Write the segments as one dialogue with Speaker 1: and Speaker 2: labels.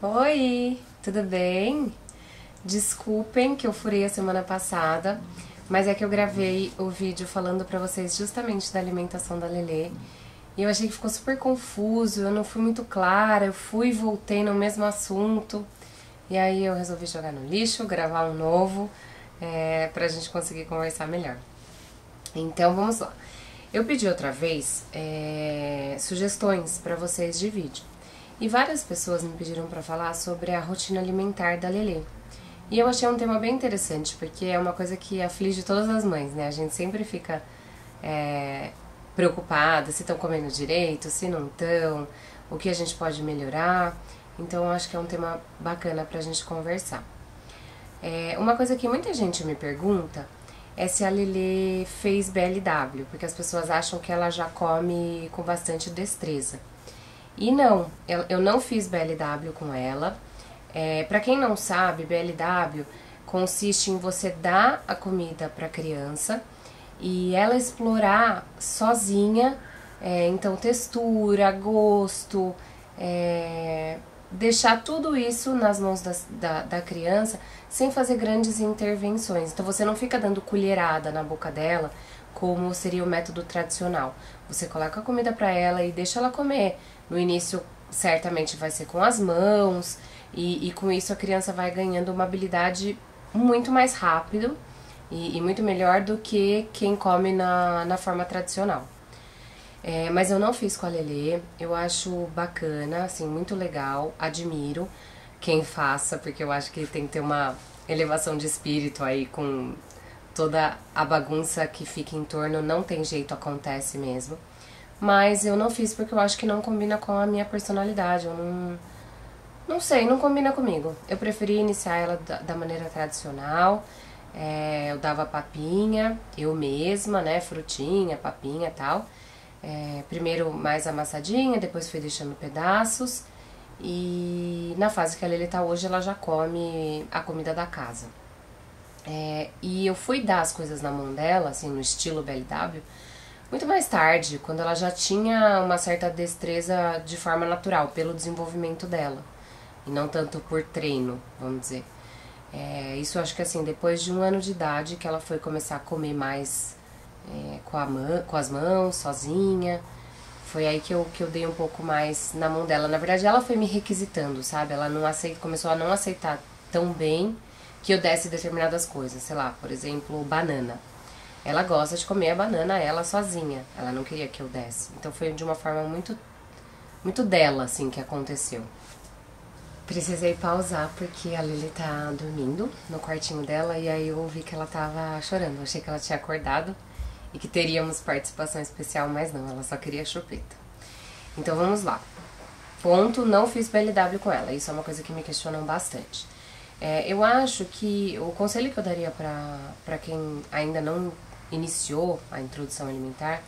Speaker 1: Oi, tudo bem? Desculpem que eu furei a semana passada, mas é que eu gravei o vídeo falando pra vocês justamente da alimentação da Lelê. E eu achei que ficou super confuso, eu não fui muito clara, eu fui e voltei no mesmo assunto. E aí eu resolvi jogar no lixo, gravar um novo, é, pra gente conseguir conversar melhor. Então vamos lá. Eu pedi outra vez é, sugestões para vocês de vídeo. E várias pessoas me pediram para falar sobre a rotina alimentar da Lelê. E eu achei um tema bem interessante, porque é uma coisa que aflige todas as mães, né? A gente sempre fica é, preocupada se estão comendo direito, se não estão, o que a gente pode melhorar. Então eu acho que é um tema bacana pra gente conversar. É, uma coisa que muita gente me pergunta é se a Lili fez BLW, porque as pessoas acham que ela já come com bastante destreza. E não, eu não fiz BLW com ela. É, para quem não sabe, BLW consiste em você dar a comida para a criança e ela explorar sozinha, é, então textura, gosto, é, deixar tudo isso nas mãos da, da, da, criança sem fazer grandes intervenções. Então você não fica dando colherada na boca dela, como seria o método tradicional. Você coloca a comida para ela e deixa ela comer. No início, certamente vai ser com as mãos, e, e com isso a criança vai ganhando uma habilidade muito mais rápido e, e muito melhor do que quem come na, na forma tradicional. É, mas eu não fiz com a Lelê, eu acho bacana, assim, muito legal, admiro quem faça, porque eu acho que tem que ter uma elevação de espírito aí com toda a bagunça que fica em torno, não tem jeito, acontece mesmo. Mas eu não fiz porque eu acho que não combina com a minha personalidade, eu não... Não sei, não combina comigo. Eu preferi iniciar ela da, da maneira tradicional, é, eu dava papinha, eu mesma, né, frutinha, papinha tal. É, primeiro mais amassadinha, depois fui deixando pedaços. E na fase que a Lele tá hoje, ela já come a comida da casa. É, e eu fui dar as coisas na mão dela, assim, no estilo BLW, muito mais tarde, quando ela já tinha uma certa destreza de forma natural, pelo desenvolvimento dela. E não tanto por treino, vamos dizer. É, isso acho que assim, depois de um ano de idade que ela foi começar a comer mais é, com, a com as mãos, sozinha. Foi aí que eu, que eu dei um pouco mais na mão dela. Na verdade, ela foi me requisitando, sabe? Ela não aceita, começou a não aceitar tão bem que eu desse determinadas coisas. Sei lá, por exemplo, banana. Ela gosta de comer a banana ela sozinha. Ela não queria que eu desse. Então foi de uma forma muito, muito dela, assim, que aconteceu. Precisei pausar porque a Lili tá dormindo no quartinho dela e aí eu ouvi que ela tava chorando. Achei que ela tinha acordado e que teríamos participação especial, mas não, ela só queria chupeta. Então vamos lá. Ponto, não fiz BLW com ela, isso é uma coisa que me questionam bastante. É, eu acho que o conselho que eu daria para quem ainda não iniciou a introdução alimentar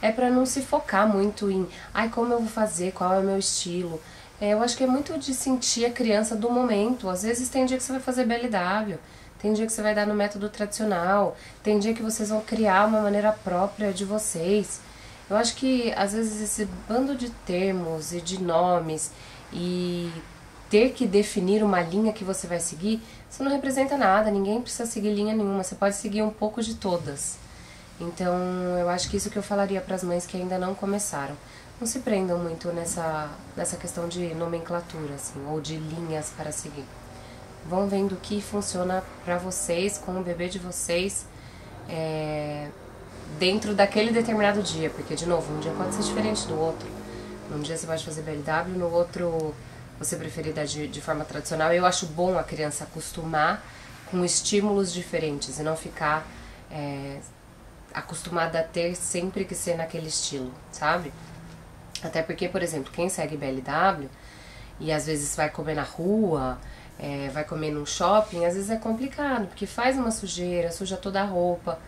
Speaker 1: é para não se focar muito em, ai, como eu vou fazer, qual é o meu estilo. É, eu acho que é muito de sentir a criança do momento. Às vezes tem dia que você vai fazer BLW, tem dia que você vai dar no método tradicional, tem dia que vocês vão criar uma maneira própria de vocês. Eu acho que às vezes esse bando de termos e de nomes e ter que definir uma linha que você vai seguir, isso não representa nada, ninguém precisa seguir linha nenhuma, você pode seguir um pouco de todas. Então, eu acho que isso que eu falaria para as mães que ainda não começaram. Não se prendam muito nessa, nessa questão de nomenclatura, assim, ou de linhas para seguir vão vendo o que funciona para vocês, com o bebê de vocês, é, dentro daquele determinado dia, porque, de novo, um dia pode ser diferente do outro. Um dia você pode fazer BLW, no outro você preferir dar de, de forma tradicional. Eu acho bom a criança acostumar com estímulos diferentes e não ficar é, acostumada a ter sempre que ser naquele estilo, sabe? Até porque, por exemplo, quem segue BLW e às vezes vai comer na rua, é, vai comer num shopping, às vezes é complicado, porque faz uma sujeira, suja toda a roupa.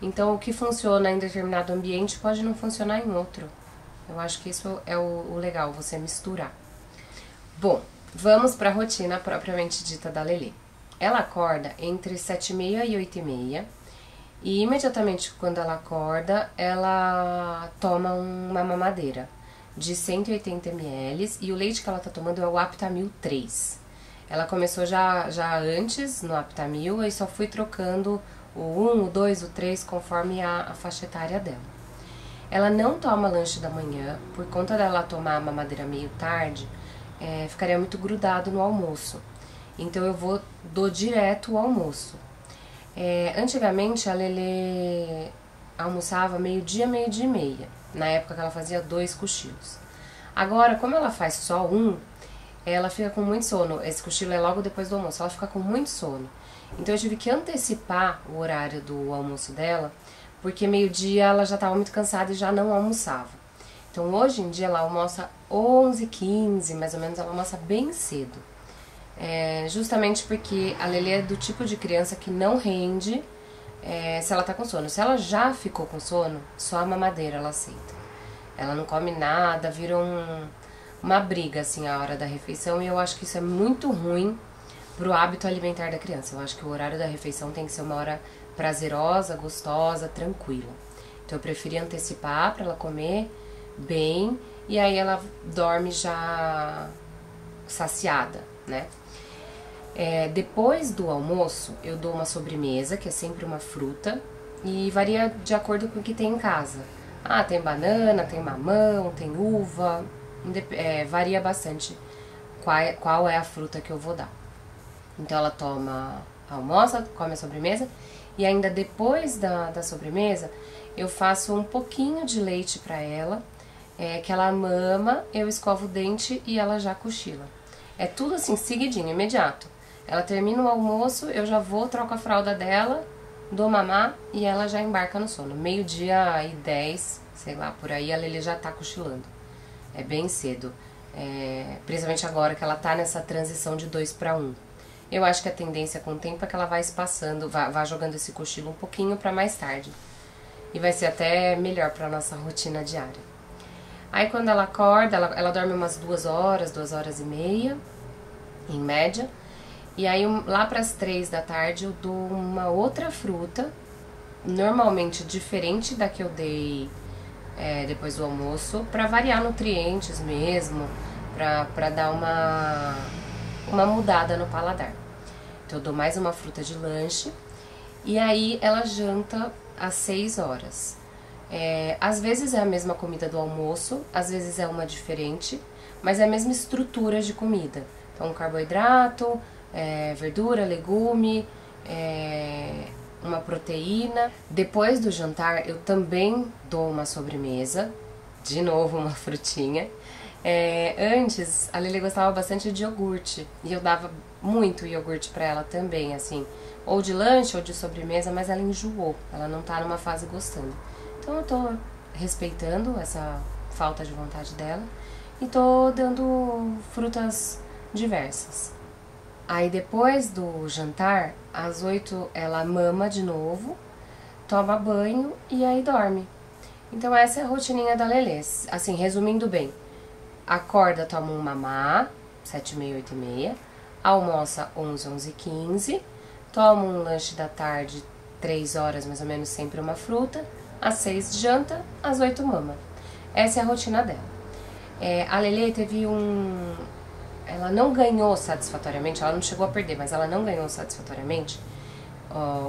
Speaker 1: Então, o que funciona em determinado ambiente pode não funcionar em outro. Eu acho que isso é o, o legal, você misturar. Bom, vamos para a rotina propriamente dita da Lelê. Ela acorda entre 7 e meia e 8 e meia. E imediatamente quando ela acorda, ela toma uma mamadeira. de 180 ml e o leite que ela tá tomando é o Aptamil 3. Ela começou já, já antes no Aptamil e só fui trocando o 1, o 2, o 3 conforme a, a faixa etária dela. Ela não toma lanche da manhã, por conta dela tomar a mamadeira meio tarde, é, ficaria muito grudado no almoço. Então eu vou dou direto o almoço. É, antigamente a Lele almoçava meio-dia, meio-dia e meia, na época que ela fazia dois cochilos. Agora, como ela faz só um, ela fica com muito sono. Esse cochilo é logo depois do almoço, ela fica com muito sono. Então eu tive que antecipar o horário do almoço dela, porque meio-dia ela já estava muito cansada e já não almoçava. Então hoje em dia ela almoça 11, 15, mais ou menos, ela almoça bem cedo. É, justamente porque a Lelê é do tipo de criança que não rende é, se ela tá com sono. Se ela já ficou com sono, só a mamadeira ela aceita. Ela não come nada, vira um, uma briga assim a hora da refeição e eu acho que isso é muito ruim pro hábito alimentar da criança. Eu acho que o horário da refeição tem que ser uma hora prazerosa, gostosa, tranquila. Então eu preferi antecipar para ela comer bem e aí ela dorme já saciada, né? É, depois do almoço, eu dou uma sobremesa, que é sempre uma fruta, e varia de acordo com o que tem em casa. Ah, tem banana, tem mamão, tem uva, é, varia bastante qual, é, qual é a fruta que eu vou dar. Então ela toma, almoça, come a sobremesa, e ainda depois da, da sobremesa, eu faço um pouquinho de leite para ela, é, que ela mama, eu escovo o dente e ela já cochila. É tudo assim, seguidinho, imediato. Ela termina o almoço, eu já vou, troco a fralda dela, dou mamar e ela já embarca no sono. Meio-dia e 10, sei lá, por aí, a Lele já tá cochilando. É bem cedo. É, principalmente agora que ela tá nessa transição de 2 para 1. Um. Eu acho que a tendência com o tempo é que ela vai espaçando, vai jogando esse cochilo um pouquinho para mais tarde. E vai ser até melhor para nossa rotina diária. Aí quando ela acorda, ela, ela dorme umas duas horas, duas horas e meia, em média. E aí lá para as três da tarde eu dou uma outra fruta, normalmente diferente da que eu dei é, depois do almoço, para variar nutrientes mesmo, para dar uma, uma mudada no paladar. Então eu dou mais uma fruta de lanche e aí ela janta às 6 horas. É, às vezes é a mesma comida do almoço, às vezes é uma diferente, mas é a mesma estrutura de comida. Então, carboidrato, é, verdura, legume, é, uma proteína. Depois do jantar, eu também dou uma sobremesa, de novo uma frutinha. É, antes, a Lili gostava bastante de iogurte e eu dava muito iogurte para ela também, assim, ou de lanche ou de sobremesa, mas ela enjoou, ela não tá numa fase gostando. Então eu tô respeitando essa falta de vontade dela e tô dando frutas diversas. Aí depois do jantar, às oito ela mama de novo, toma banho e aí dorme. Então essa é a rotininha da Lelê. Assim, resumindo bem, acorda, toma um mamá, sete e meia, oito e meia, almoça onze, onze e quinze, toma um lanche da tarde, três horas mais ou menos, sempre uma fruta, às seis janta, às oito mama. Essa é a rotina dela. É, a Lelê teve um, ela não ganhou satisfatoriamente, ela não chegou a perder, mas ela não ganhou satisfatoriamente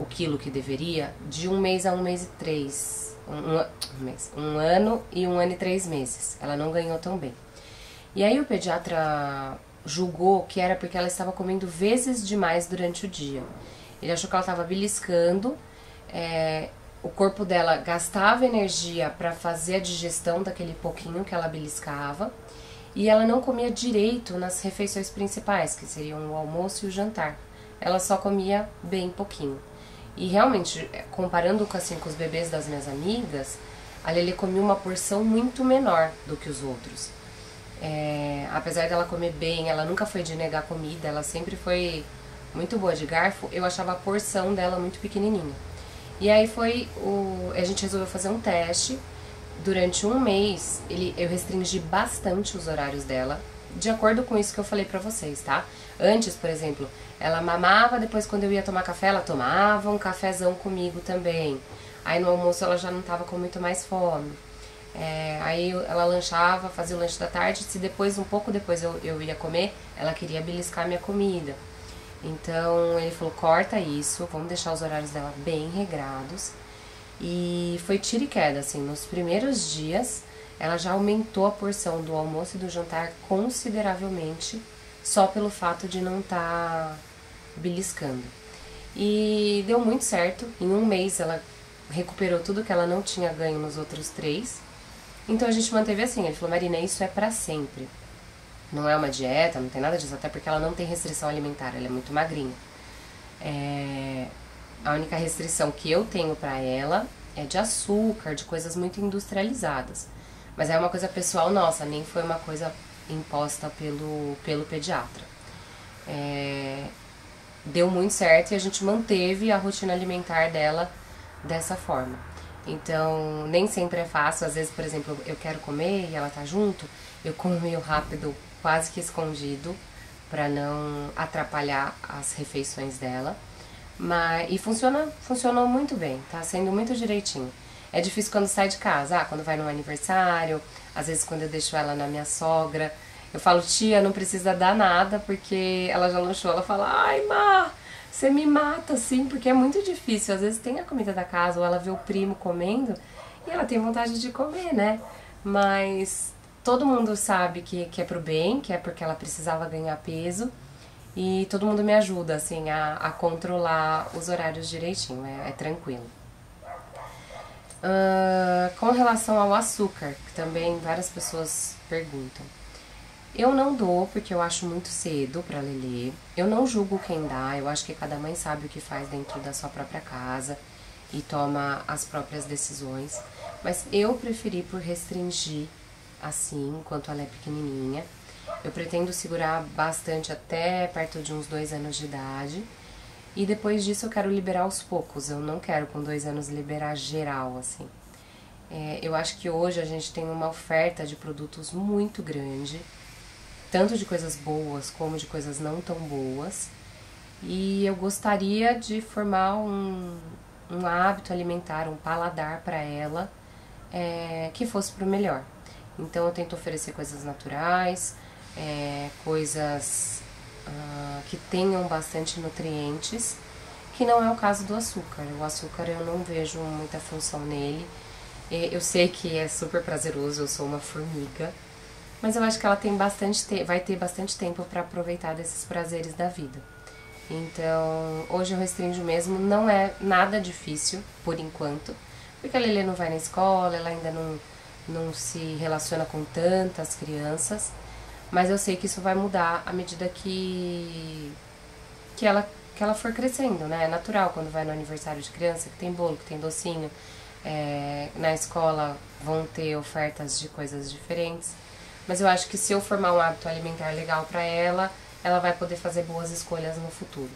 Speaker 1: o quilo que deveria de um mês a um mês e três. Um, um, mês, um ano e um ano e três meses. Ela não ganhou tão bem. E aí o pediatra julgou que era porque ela estava comendo vezes demais durante o dia. Ele achou que ela estava beliscando, é, o corpo dela gastava energia para fazer a digestão daquele pouquinho que ela beliscava e ela não comia direito nas refeições principais, que seriam o almoço e o jantar. Ela só comia bem pouquinho. E realmente, comparando com, assim, com os bebês das minhas amigas, a Lele comia uma porção muito menor do que os outros. É, apesar dela comer bem, ela nunca foi de negar comida, ela sempre foi muito boa de garfo, eu achava a porção dela muito pequenininha. E aí foi o. A gente resolveu fazer um teste durante um mês, ele, eu restringi bastante os horários dela, de acordo com isso que eu falei pra vocês, tá? Antes, por exemplo, ela mamava, depois quando eu ia tomar café, ela tomava um cafezão comigo também. Aí no almoço ela já não tava com muito mais fome. É, aí ela lanchava, fazia o lanche da tarde, se depois, um pouco depois eu, eu ia comer, ela queria beliscar minha comida. Então ele falou, corta isso, vamos deixar os horários dela bem regrados. E foi tiro e queda, assim, nos primeiros dias ela já aumentou a porção do almoço e do jantar consideravelmente, só pelo fato de não estar tá beliscando. E deu muito certo, em um mês ela recuperou tudo que ela não tinha ganho nos outros três. Então a gente manteve assim, ele falou, Marina, isso é para sempre. Não é uma dieta, não tem nada disso, até porque ela não tem restrição alimentar, ela é muito magrinha. É... A única restrição que eu tenho para ela é de açúcar, de coisas muito industrializadas. Mas é uma coisa pessoal nossa, nem foi uma coisa imposta pelo, pelo pediatra. É... Deu muito certo e a gente manteve a rotina alimentar dela dessa forma. Então, nem sempre é fácil. Às vezes, por exemplo, eu quero comer e ela tá junto, eu como meio rápido, quase que escondido, para não atrapalhar as refeições dela. Mas, e funciona, funcionou muito bem, tá sendo muito direitinho. É difícil quando sai de casa, ah, quando vai no aniversário, às vezes quando eu deixo ela na minha sogra. Eu falo, tia, não precisa dar nada, porque ela já lanchou, ela fala, ai, Má, você me mata, assim, porque é muito difícil. Às vezes tem a comida da casa, ou ela vê o primo comendo, e ela tem vontade de comer, né? Mas todo mundo sabe que, que é pro bem, que é porque ela precisava ganhar peso. E todo mundo me ajuda, assim, a, a controlar os horários direitinho, é, é tranquilo. Uh, com relação ao açúcar, que também várias pessoas perguntam. Eu não dou porque eu acho muito cedo para Lelê. Eu não julgo quem dá, eu acho que cada mãe sabe o que faz dentro da sua própria casa e toma as próprias decisões. Mas eu preferi por restringir assim, enquanto ela é pequenininha. Eu pretendo segurar bastante até perto de uns dois anos de idade. E depois disso eu quero liberar aos poucos. Eu não quero com dois anos liberar geral, assim. É, eu acho que hoje a gente tem uma oferta de produtos muito grande tanto de coisas boas como de coisas não tão boas. E eu gostaria de formar um, um hábito alimentar, um paladar para ela é, que fosse para o melhor. Então eu tento oferecer coisas naturais, é, coisas uh, que tenham bastante nutrientes, que não é o caso do açúcar. O açúcar eu não vejo muita função nele. Eu sei que é super prazeroso, eu sou uma formiga, mas eu acho que ela tem bastante te vai ter bastante tempo para aproveitar desses prazeres da vida. Então, hoje eu restringo mesmo, não é nada difícil por enquanto, porque a Lelê não vai na escola, ela ainda não, não se relaciona com tantas crianças, mas eu sei que isso vai mudar à medida que, que, ela, que ela for crescendo, né? É natural quando vai no aniversário de criança, que tem bolo, que tem docinho, é, na escola vão ter ofertas de coisas diferentes. Mas eu acho que se eu formar um hábito alimentar legal para ela, ela vai poder fazer boas escolhas no futuro.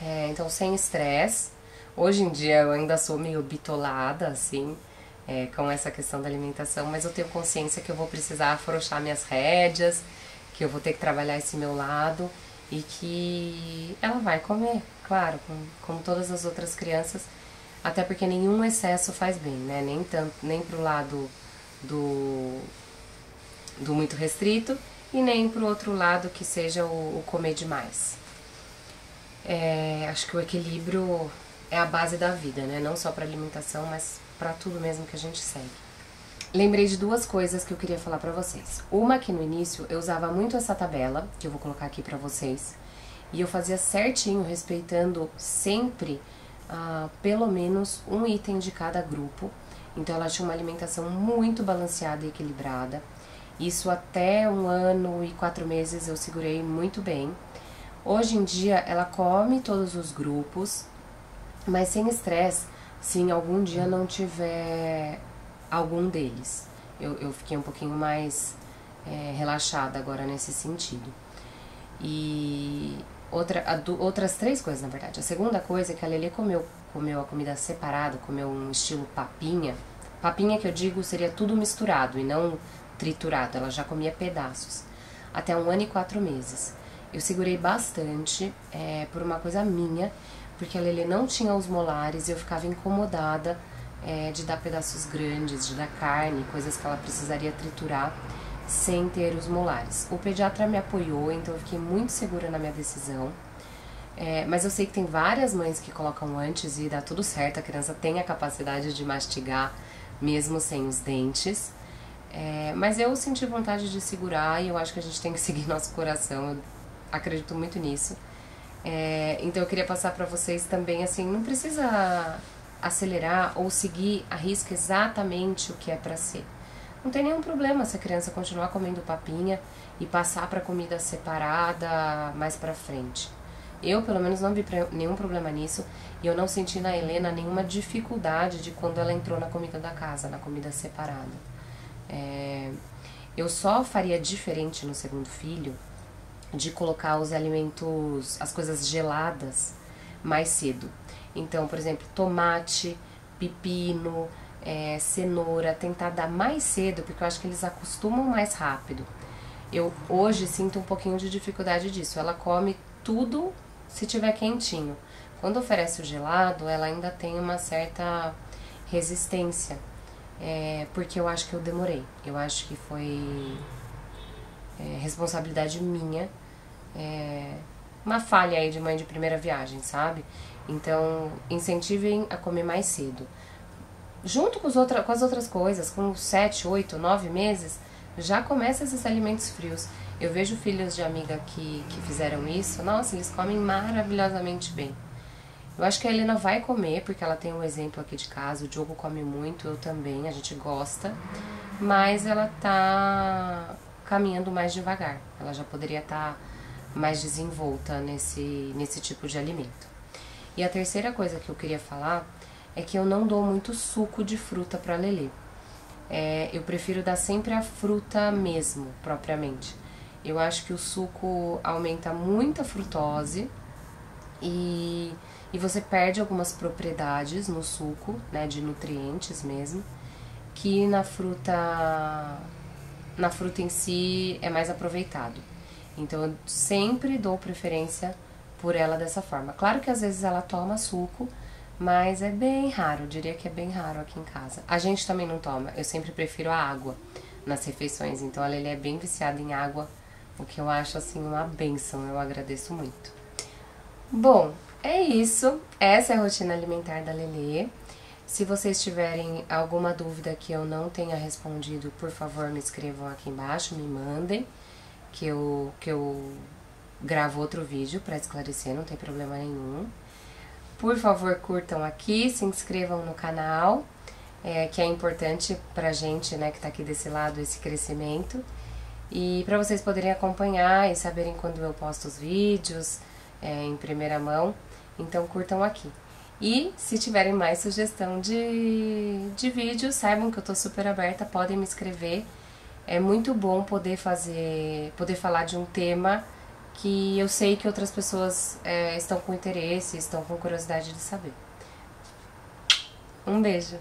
Speaker 1: É, então, sem estresse. Hoje em dia eu ainda sou meio bitolada, assim, é, com essa questão da alimentação, mas eu tenho consciência que eu vou precisar afrouxar minhas rédeas, que eu vou ter que trabalhar esse meu lado e que ela vai comer, claro, como, como todas as outras crianças, até porque nenhum excesso faz bem, né? Nem tanto, nem pro lado do do muito restrito e nem para o outro lado que seja o, o comer demais. É, acho que o equilíbrio é a base da vida, né? Não só para alimentação, mas para tudo mesmo que a gente segue. Lembrei de duas coisas que eu queria falar para vocês. Uma que no início eu usava muito essa tabela, que eu vou colocar aqui para vocês, e eu fazia certinho, respeitando sempre ah, pelo menos um item de cada grupo. Então ela tinha uma alimentação muito balanceada e equilibrada. Isso até um ano e quatro meses eu segurei muito bem. Hoje em dia ela come todos os grupos, mas sem estresse se em algum dia não tiver algum deles. Eu, eu fiquei um pouquinho mais é, relaxada agora nesse sentido. E outra, a, outras três coisas, na verdade. A segunda coisa é que a Lele comeu, comeu a comida separada, comeu um estilo papinha. Papinha que eu digo seria tudo misturado e não triturado, ela já comia pedaços. Até um ano e quatro meses. Eu segurei bastante é, por uma coisa minha, porque a Lele não tinha os molares e eu ficava incomodada é, de dar pedaços grandes, de dar carne, coisas que ela precisaria triturar sem ter os molares. O pediatra me apoiou, então eu fiquei muito segura na minha decisão. É, mas eu sei que tem várias mães que colocam antes e dá tudo certo, a criança tem a capacidade de mastigar mesmo sem os dentes. É, mas eu senti vontade de segurar e eu acho que a gente tem que seguir nosso coração, eu acredito muito nisso. É, então eu queria passar para vocês também, assim, não precisa acelerar ou seguir a risca exatamente o que é para ser. Não tem nenhum problema se a criança continuar comendo papinha e passar para comida separada mais para frente. Eu, pelo menos, não vi nenhum problema nisso e eu não senti na Helena nenhuma dificuldade de quando ela entrou na comida da casa, na comida separada. É, eu só faria diferente no segundo filho de colocar os alimentos, as coisas geladas mais cedo. Então, por exemplo, tomate, pepino, é, cenoura, tentar dar mais cedo, porque eu acho que eles acostumam mais rápido. Eu hoje sinto um pouquinho de dificuldade disso. Ela come tudo se tiver quentinho. Quando oferece o gelado, ela ainda tem uma certa resistência, é, porque eu acho que eu demorei. Eu acho que foi é, responsabilidade minha, é, uma falha aí de mãe de primeira viagem, sabe? Então, incentivem a comer mais cedo. Junto com, outra, com as outras coisas, com 7, 8, 9 meses, já começa esses alimentos frios. Eu vejo filhos de amiga que, que fizeram isso, nossa, eles comem maravilhosamente bem. Eu acho que a Helena vai comer, porque ela tem um exemplo aqui de casa, o Diogo come muito, eu também, a gente gosta, mas ela tá caminhando mais devagar. Ela já poderia estar tá mais desenvolta nesse, nesse tipo de alimento. E a terceira coisa que eu queria falar é que eu não dou muito suco de fruta para Lelê. É, eu prefiro dar sempre a fruta mesmo, propriamente. Eu acho que o suco aumenta muito a frutose e, e você perde algumas propriedades no suco, né, de nutrientes mesmo, que na fruta na fruta em si é mais aproveitado. Então eu sempre dou preferência por ela dessa forma. Claro que às vezes ela toma suco, mas é bem raro, eu diria que é bem raro aqui em casa. A gente também não toma, eu sempre prefiro a água nas refeições, então ela é bem viciada em água, o que eu acho assim uma benção, eu agradeço muito. Bom, é isso, essa é a rotina alimentar da Lelê. Se vocês tiverem alguma dúvida que eu não tenha respondido, por favor me escrevam aqui embaixo, me mandem, que eu, que eu gravo outro vídeo para esclarecer, não tem problema nenhum. Por favor, curtam aqui, se inscrevam no canal, é, que é importante pra gente, né, que tá aqui desse lado, esse crescimento. E para vocês poderem acompanhar e saberem quando eu posto os vídeos é, em primeira mão, então curtam aqui. E se tiverem mais sugestão de, de vídeo, saibam que eu tô super aberta, podem me escrever. É muito bom poder fazer, poder falar de um tema que eu sei que outras pessoas é, estão com interesse, estão com curiosidade de saber. Um beijo!